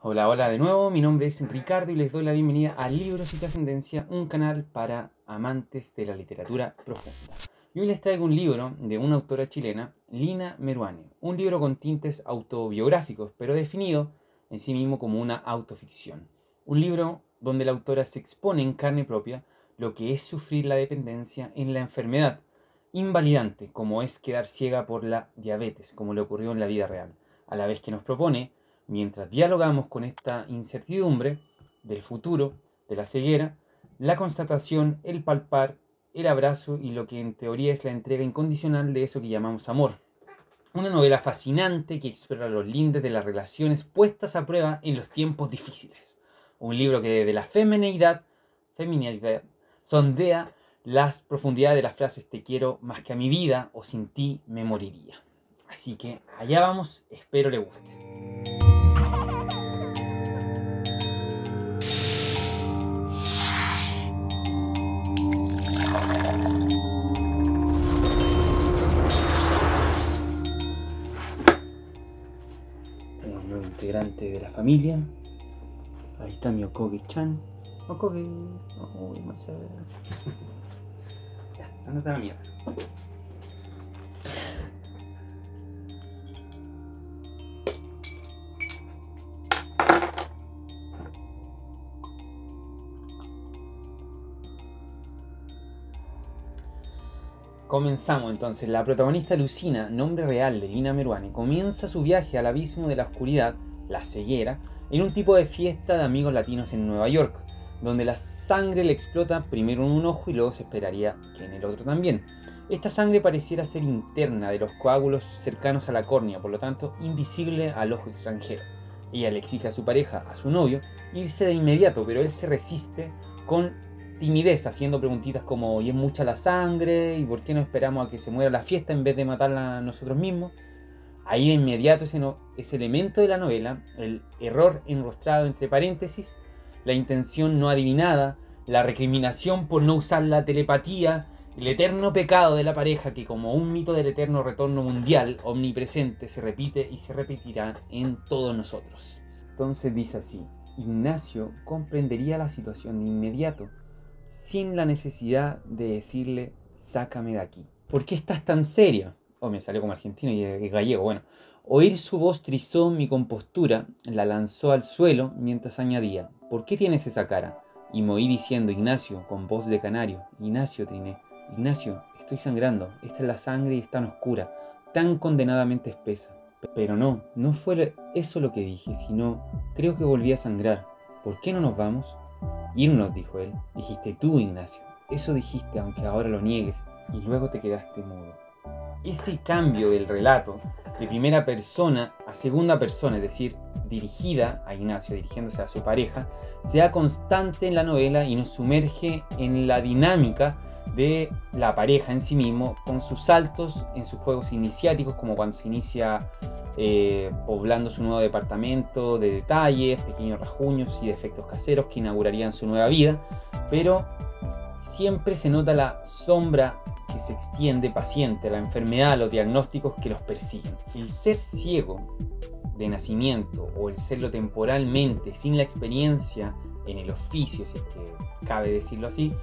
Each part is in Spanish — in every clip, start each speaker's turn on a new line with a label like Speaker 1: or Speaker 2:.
Speaker 1: Hola, hola de nuevo, mi nombre es Ricardo y les doy la bienvenida a Libros y Trascendencia, un canal para amantes de la literatura profunda. Y hoy les traigo un libro de una autora chilena, Lina Meruane, un libro con tintes autobiográficos, pero definido en sí mismo como una autoficción. Un libro donde la autora se expone en carne propia lo que es sufrir la dependencia en la enfermedad, invalidante como es quedar ciega por la diabetes, como le ocurrió en la vida real, a la vez que nos propone mientras dialogamos con esta incertidumbre del futuro, de la ceguera, la constatación, el palpar, el abrazo y lo que en teoría es la entrega incondicional de eso que llamamos amor. Una novela fascinante que explora los lindes de las relaciones puestas a prueba en los tiempos difíciles. Un libro que de la feminidad, feminidad sondea las profundidades de las frases te quiero más que a mi vida o sin ti me moriría. Así que allá vamos, espero le guste. Integrante de la familia. Ahí está mi Okoge-chan. Okoge. Uy, más Ya, ¿dónde está la mierda? Comenzamos entonces. La protagonista Lucina, nombre real de Lina Meruane, comienza su viaje al abismo de la oscuridad, la ceguera, en un tipo de fiesta de amigos latinos en Nueva York, donde la sangre le explota primero en un ojo y luego se esperaría que en el otro también. Esta sangre pareciera ser interna de los coágulos cercanos a la córnea, por lo tanto invisible al ojo extranjero. Ella le exige a su pareja, a su novio, irse de inmediato, pero él se resiste con timidez, haciendo preguntitas como ¿y es mucha la sangre? ¿y por qué no esperamos a que se muera la fiesta en vez de matarla nosotros mismos? Ahí de inmediato ese, ese elemento de la novela, el error enrostrado entre paréntesis, la intención no adivinada, la recriminación por no usar la telepatía, el eterno pecado de la pareja que como un mito del eterno retorno mundial omnipresente se repite y se repetirá en todos nosotros. Entonces dice así, Ignacio comprendería la situación de inmediato, sin la necesidad de decirle, sácame de aquí. ¿Por qué estás tan seria? Oh, me salió como argentino y gallego. Bueno, oír su voz trizó mi compostura, la lanzó al suelo mientras añadía, ¿por qué tienes esa cara? Y me oí diciendo, Ignacio, con voz de canario, Ignacio, triné, Ignacio, estoy sangrando, esta es la sangre y es tan oscura, tan condenadamente espesa. Pero no, no fue eso lo que dije, sino creo que volví a sangrar. ¿Por qué no nos vamos? Irnos, dijo él. Dijiste tú, Ignacio. Eso dijiste, aunque ahora lo niegues, y luego te quedaste mudo. Ese cambio del relato de primera persona a segunda persona, es decir, dirigida a Ignacio, dirigiéndose a su pareja, sea constante en la novela y nos sumerge en la dinámica de la pareja en sí mismo, con sus saltos en sus juegos iniciáticos, como cuando se inicia eh, poblando su nuevo departamento de detalles, pequeños rajuños y defectos caseros que inaugurarían su nueva vida, pero siempre se nota la sombra que se extiende paciente, la enfermedad, los diagnósticos que los persiguen. El ser ciego de nacimiento o el serlo temporalmente, sin la experiencia en el oficio, si es que cabe decirlo así,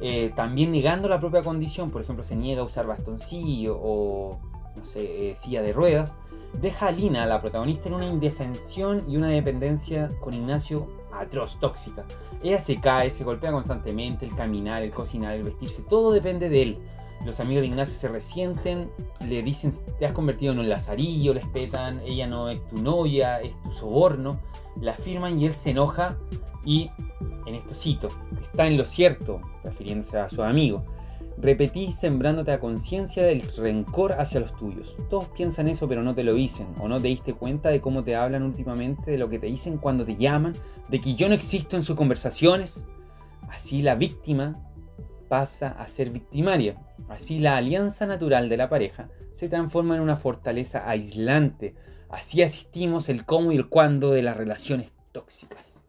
Speaker 1: eh, también negando la propia condición, por ejemplo, se niega a usar bastoncillo o, no sé, eh, silla de ruedas, deja a Lina, la protagonista, en una indefensión y una dependencia con Ignacio atroz, tóxica. Ella se cae, se golpea constantemente, el caminar, el cocinar, el vestirse, todo depende de él. Los amigos de Ignacio se resienten, le dicen te has convertido en un lazarillo, le espetan, ella no es tu novia, es tu soborno, la firman y él se enoja y, en esto cito, está en lo cierto, refiriéndose a su amigo. Repetí sembrándote a conciencia del rencor hacia los tuyos. Todos piensan eso pero no te lo dicen o no te diste cuenta de cómo te hablan últimamente, de lo que te dicen cuando te llaman, de que yo no existo en sus conversaciones. Así la víctima pasa a ser victimaria. Así la alianza natural de la pareja se transforma en una fortaleza aislante. Así asistimos el cómo y el cuándo de las relaciones tóxicas.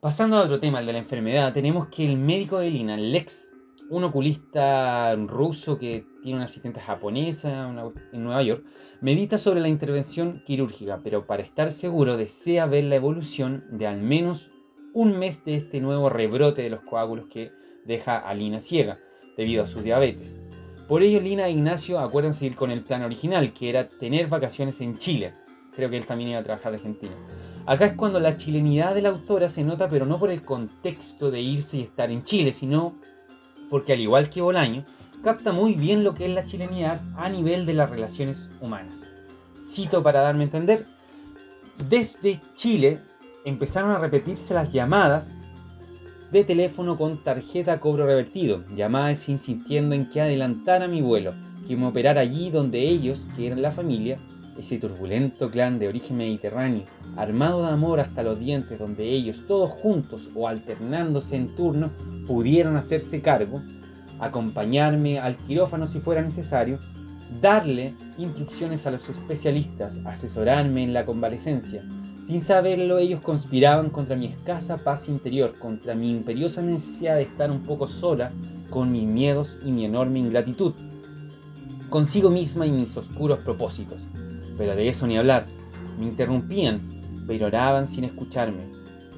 Speaker 1: Pasando a otro tema, el de la enfermedad, tenemos que el médico de Lina, Lex, un oculista ruso que tiene una asistente japonesa en Nueva York, medita sobre la intervención quirúrgica, pero para estar seguro desea ver la evolución de al menos un mes de este nuevo rebrote de los coágulos que deja a Lina ciega debido a su diabetes. Por ello, Lina e Ignacio acuerdan seguir con el plan original, que era tener vacaciones en Chile. Creo que él también iba a trabajar de Argentina. Acá es cuando la chilenidad de la autora se nota, pero no por el contexto de irse y estar en Chile, sino porque al igual que Bolaño, capta muy bien lo que es la chilenidad a nivel de las relaciones humanas. Cito para darme a entender, desde Chile empezaron a repetirse las llamadas de teléfono con tarjeta cobro revertido, llamadas insistiendo en que adelantara mi vuelo, que me operara allí donde ellos, que eran la familia, ese turbulento clan de origen mediterráneo, armado de amor hasta los dientes, donde ellos, todos juntos o alternándose en turno, pudieran hacerse cargo, acompañarme al quirófano si fuera necesario, darle instrucciones a los especialistas, asesorarme en la convalecencia. Sin saberlo, ellos conspiraban contra mi escasa paz interior, contra mi imperiosa necesidad de estar un poco sola con mis miedos y mi enorme ingratitud, consigo misma y mis oscuros propósitos. Pero de eso ni hablar. Me interrumpían, pero oraban sin escucharme.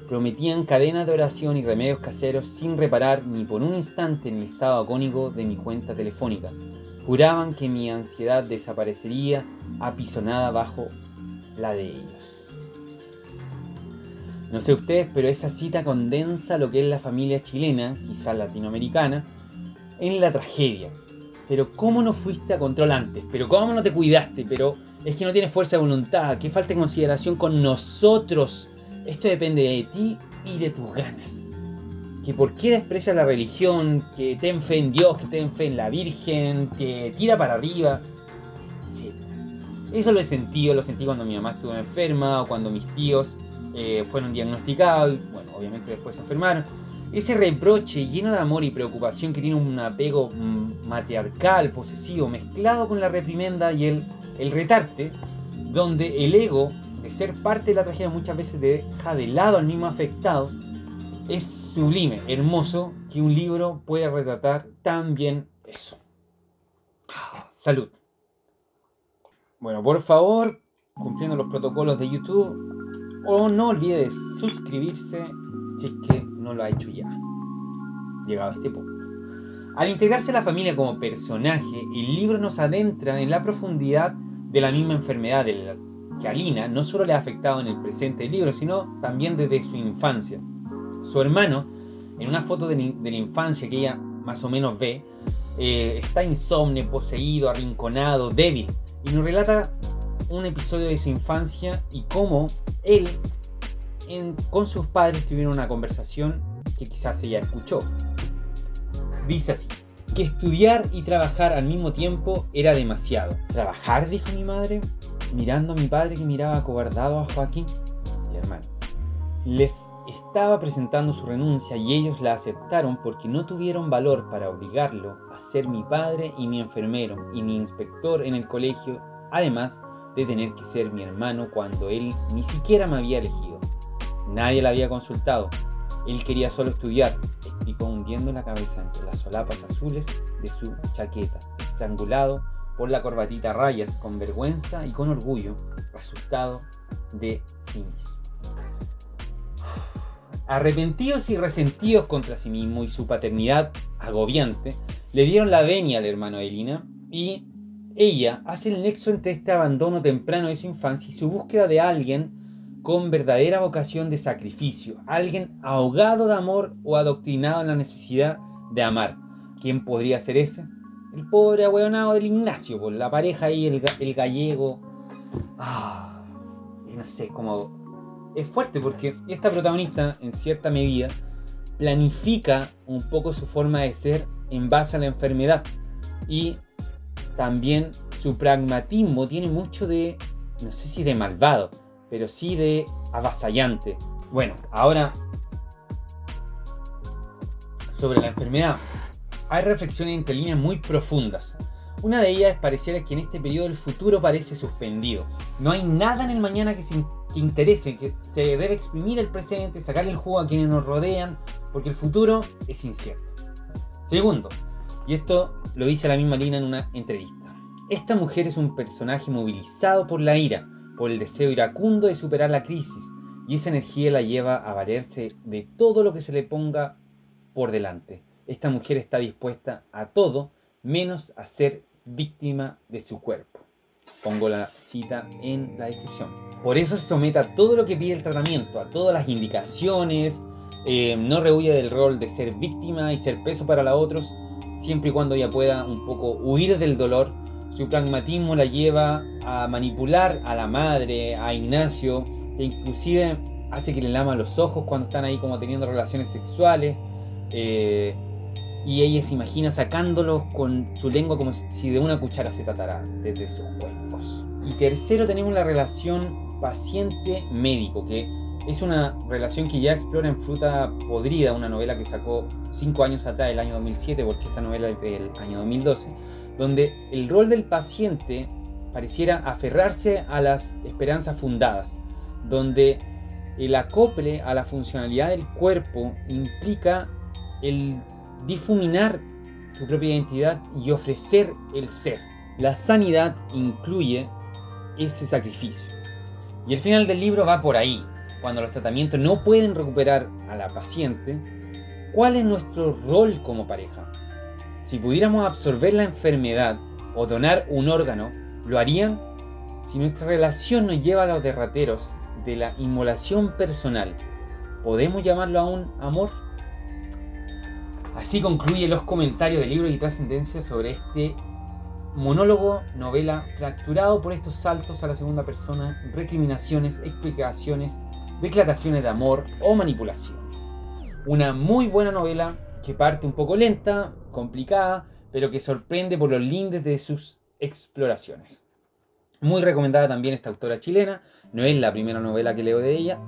Speaker 1: Prometían cadenas de oración y remedios caseros sin reparar ni por un instante en el estado agónico de mi cuenta telefónica. Juraban que mi ansiedad desaparecería apisonada bajo la de ellos. No sé ustedes, pero esa cita condensa lo que es la familia chilena, quizás latinoamericana, en la tragedia. Pero ¿cómo no fuiste a control antes? ¿Pero cómo no te cuidaste? ¿Pero es que no tienes fuerza de voluntad, que falta de consideración con nosotros. Esto depende de ti y de tus ganas. Que por qué expresa la religión, que ten fe en Dios, que ten fe en la Virgen, que tira para arriba, etc. Eso lo he sentido, lo sentí cuando mi mamá estuvo enferma o cuando mis tíos eh, fueron diagnosticados bueno, obviamente después se enfermaron. Ese reproche lleno de amor y preocupación que tiene un apego mm, matriarcal, posesivo, mezclado con la reprimenda y el el retarte, donde el ego de ser parte de la tragedia muchas veces deja de lado al mismo afectado, es sublime, hermoso que un libro pueda retratar tan bien eso. Salud. Bueno, por favor, cumpliendo los protocolos de YouTube, o no olvide suscribirse si es que no lo ha hecho ya. Llegado a este punto. Al integrarse a la familia como personaje, el libro nos adentra en la profundidad de la misma enfermedad que a Lina no solo le ha afectado en el presente del libro, sino también desde su infancia. Su hermano, en una foto de, la infancia que ella más o menos ve, eh, está insomne, poseído, arrinconado, débil, y nos relata un episodio de su infancia y cómo él con sus padres tuvieron una conversación que quizás ella escuchó. Dice así que estudiar y trabajar al mismo tiempo era demasiado. ¿Trabajar? dijo mi madre, mirando a mi padre que miraba acobardado a Joaquín, mi hermano. Les estaba presentando su renuncia y ellos la aceptaron porque no tuvieron valor para obligarlo a ser mi padre y mi enfermero y mi inspector en el colegio, además de tener que ser mi hermano cuando él ni siquiera me había elegido. Nadie la había consultado. Él quería solo estudiar, explicó hundiendo la cabeza entre las solapas azules de su chaqueta, estrangulado por la corbatita rayas, con vergüenza y con orgullo, asustado de sí mismo. Arrepentidos y resentidos contra sí mismo y su paternidad agobiante, le dieron la venia al hermano de Elina y ella hace el nexo entre este abandono temprano de su infancia y su búsqueda de alguien con verdadera vocación de sacrificio, alguien ahogado de amor o adoctrinado en la necesidad de amar. ¿Quién podría ser ese? El pobre ahueonado del Ignacio, por la pareja ahí, el, gallego. Ah, no sé. Es fuerte porque esta protagonista, en cierta medida, planifica un poco su forma de ser en base a la enfermedad. Y también su pragmatismo tiene mucho de, no sé si de malvado, pero sí de avasallante. Bueno, ahora sobre la enfermedad. Hay reflexiones entre líneas muy profundas. Una de ellas es pareciera que en este periodo el futuro parece suspendido. No hay nada en el mañana que, se, interese, que se debe exprimir el presente, sacarle el jugo a quienes nos rodean, porque el futuro es incierto. Segundo, y esto lo dice la misma Lina en una entrevista, esta mujer es un personaje movilizado por la ira, por el deseo iracundo de superar la crisis, y esa energía la lleva a valerse de todo lo que se le ponga por delante. Esta mujer está dispuesta a todo menos a ser víctima de su cuerpo. Pongo la cita en la descripción. Por eso se somete a todo lo que pide el tratamiento, a todas las indicaciones, eh, no rehuye del rol de ser víctima y ser peso para los otros, siempre y cuando ella pueda un poco huir del dolor. Su pragmatismo la lleva a manipular a la madre, a Ignacio, que inclusive hace que le lama los ojos cuando están ahí como teniendo relaciones sexuales. Eh, y ella se imagina sacándolos con su lengua como si de una cuchara se tratara desde sus cuencos. Y tercero tenemos la relación paciente-médico, que es una relación que ya explora en Fruta Podrida, una novela que sacó cinco años atrás, el año 2007, porque esta novela es del año 2012, donde el rol del paciente pareciera aferrarse a las esperanzas fundadas, donde el acople a la funcionalidad del cuerpo implica el difuminar tu propia identidad y ofrecer el ser. La sanidad incluye ese sacrificio. Y el final del libro va por ahí. Cuando los tratamientos no pueden recuperar a la paciente, ¿cuál es nuestro rol como pareja? Si pudiéramos absorber la enfermedad o donar un órgano, ¿lo harían? Si nuestra relación nos lleva a los derrateros de la inmolación personal, ¿podemos llamarlo aún amor? Así concluye los comentarios de libros y trascendencia sobre este monólogo, novela, fracturado por estos saltos a la segunda persona, recriminaciones, explicaciones, declaraciones de amor o manipulaciones. Una muy buena novela que parte un poco lenta, complicada, pero que sorprende por los lindes de sus exploraciones. Muy recomendada también esta autora chilena, no es la primera novela que leo de ella,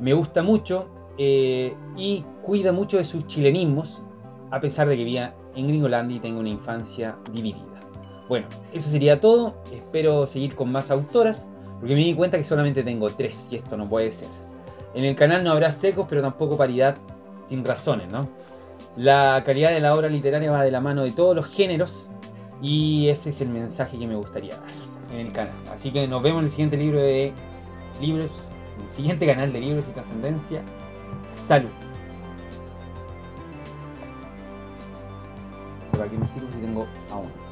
Speaker 1: me gusta mucho eh, y cuida mucho de sus chilenismos, a pesar de que vivía en Gringolandia y tengo una infancia dividida. Bueno, eso sería todo. Espero seguir con más autoras, porque me di cuenta que solamente tengo tres y esto no puede ser. En el canal no habrá secos, pero tampoco paridad sin razones, ¿no? La calidad de la obra literaria va de la mano de todos los géneros y ese es el mensaje que me gustaría dar en el canal. Así que nos vemos en el siguiente libro de libros, en el siguiente canal de libros y trascendencia. Salud. para qué me sirve si tengo aún.